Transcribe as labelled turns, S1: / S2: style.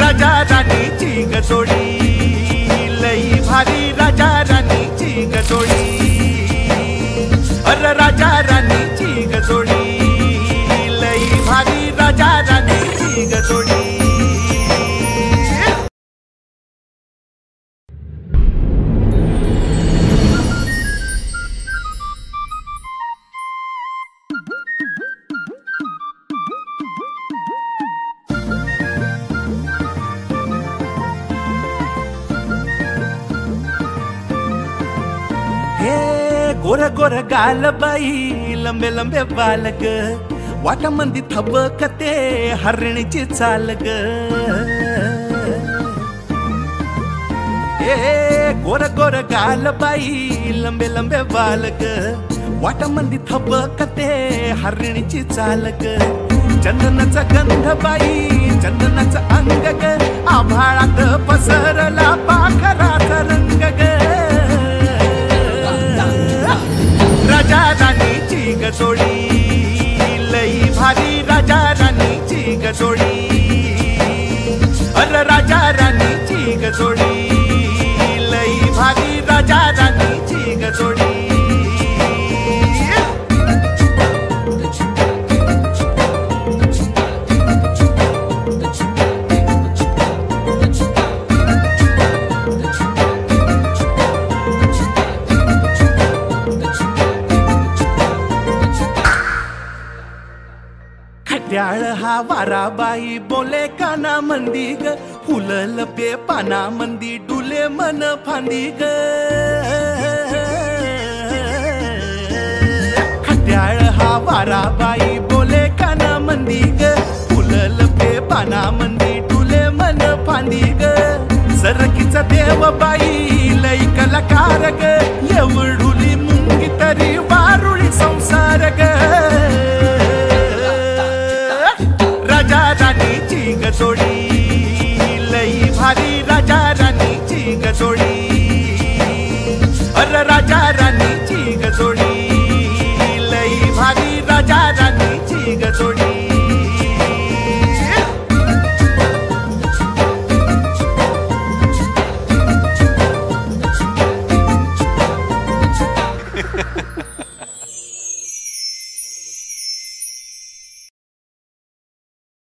S1: राजा राणीची गसोडी हे गोर गोर गाल बाई लंबे लंबे बालक वाटामंदी थबकते हरणीची चाल ग हे गोर गोर गाल बाई लंबे लंबे बालक वाटामंदी थबकते हरणीची चाल ग चंदनाचा गंध बाई चंदनाचा अंग ग आभाळात पसरल. राणीची गजोडी खट्याळ हा वाराबाई बोले काना मंदी ग. फुलं लपे पाना मंदी डुले मन फांदी ग. खट्याळ हा वाराबाई बोले काना मंदी ग. फुलं लपे पाना मंदी डुले मन फांदी ग. सरकीचा देव बाई लई कलाकार ग. राजा राणी चिंग सोडी लई भारी राजा राणी चिंग सोडी